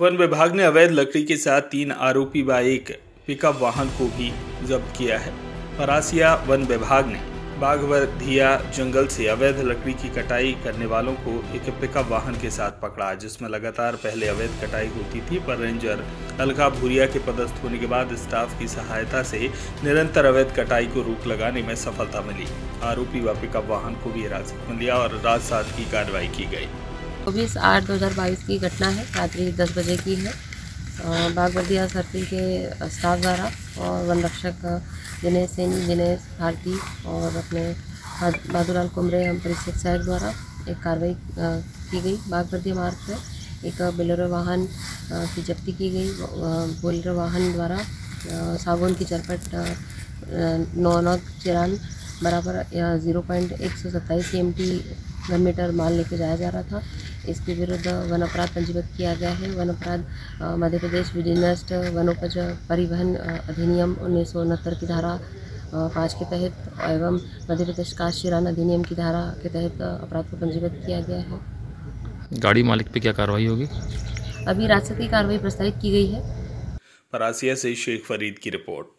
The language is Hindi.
वन विभाग ने अवैध लकड़ी के साथ तीन आरोपी व एक पिकअप वाहन को भी जब्त किया है। परासिया वन विभाग ने बागवधिया जंगल से अवैध लकड़ी की कटाई करने वालों को एक पिकअप वाहन के साथ पकड़ा, जिसमें लगातार पहले अवैध कटाई होती थी, पर रेंजर अलका भूरिया के पदस्थ होने के बाद स्टाफ की सहायता से निरंतर अवैध कटाई को रोक लगाने में सफलता मिली। आरोपी व पिकअप वाहन को भी हिरासत में लिया और राजसात की कार्रवाई की गई। चौबीस आठ दो हज़ार बाईस की घटना है, रात्रि दस बजे की है। बागवर्दिया सर्किल के स्टाफ द्वारा और वन रक्षक दिनेश सिंह दिनेश भारती और अपने बहादुरलाल कुमरे हम परिषद सहायक द्वारा एक कार्रवाई की गई बागवर्दिया मार्ग पर। एक बिलरो वाहन की जब्ती की गई। बोलेरो वाहन द्वारा सागौन की चरपट नौ नौ, चिरान बराबर ज़ीरो पॉइंट एक सौ सत्ताईस एम टी घन मीटर माल लेके जाया जा रहा था। इसके विरुद्ध वन अपराध पंजीबद्ध किया गया है। वन अपराध मध्य प्रदेश विजिनेस्ट वनोपज परिवहन अधिनियम उन्नीस सौ उनहत्तर की धारा पाँच के तहत एवं मध्य प्रदेश काश्चीरान अधिनियम की धारा के तहत अपराध को पंजीबद्ध किया गया है। गाड़ी मालिक पे क्या कार्रवाई होगी? अभी राजस्व की कार्रवाई प्रस्तावित की गई है। परासिया से शेख फरीद की रिपोर्ट।